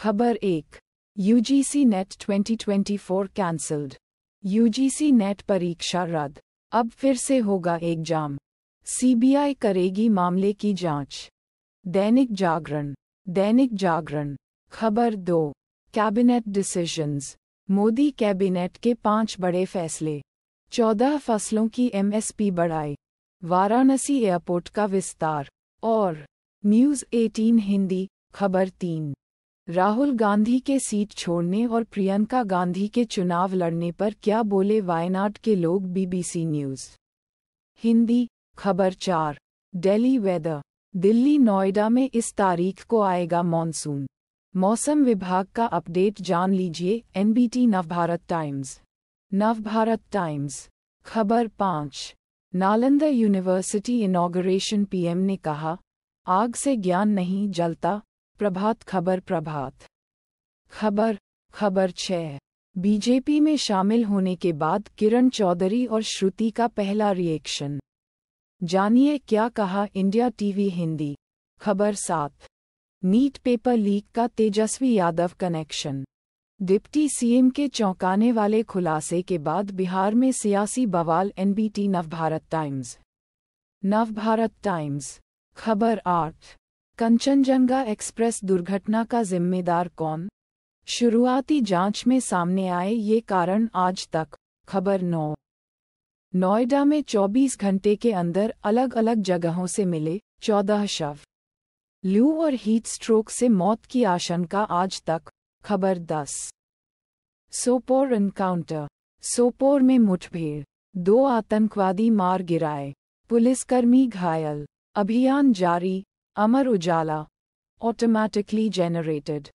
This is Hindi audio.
खबर एक UGC NET 2024 cancelled UGC NET परीक्षा रद्द। अब फिर से होगा एग्ज़ाम। सीबीआई करेगी मामले की जाँच। दैनिक जागरण। दैनिक जागरण। खबर दो, कैबिनेट डिसीजंस। मोदी कैबिनेट के पाँच बड़े फैसले। चौदह फ़सलों की एमएसपी बढ़ाई। वाराणसी एयरपोर्ट का विस्तार। और न्यूज़ 18 हिंदी, खबर तीन। राहुल गांधी के सीट छोड़ने और प्रियंका गांधी के चुनाव लड़ने पर क्या बोले वायनाड के लोग? बीबीसी न्यूज़ हिंदी, खबर चार। दिल्ली वेदर। दिल्ली, नोएडा में इस तारीख को आएगा मॉनसून। मौसम विभाग का अपडेट जान लीजिए। NBT Navbharat Times. Navbharat Times. खबर पाँच। नालंदा यूनिवर्सिटी इनॉगरेशन पीएम ने कहा, आग से ज्ञान नहीं जलता। प्रभात, खबर प्रभात। खबर खबर छः। बीजेपी में शामिल होने के बाद किरण चौधरी और श्रुति का पहला रिएक्शन जानिए क्या कहा इंडिया टीवी हिंदी। खबर सात। नीट पेपर लीक का Tejashwi Yadav connection deputy CM के चौंकाने वाले खुलासे के बाद बिहार में सियासी बवाल NBT Navbharat Times. Navbharat Times. खबर आठ। कंचनजंगा एक्सप्रेस दुर्घटना का जिम्मेदार कौन? शुरुआती जाँच में सामने आए ये कारण आज तक, खबर नौ। नोएडा में 24 घंटे के अंदर अलग अलग जगहों से मिले 14 शव। लू और हीट स्ट्रोक से मौत की आशंका आज तक, खबर 10 सोपोर एनकाउंटर। सोपोर में मुठभेड़। दो आतंकवादी मार गिराए। पुलिसकर्मी घायल। अभियान जारी। Amar Ujala. Automatically generated.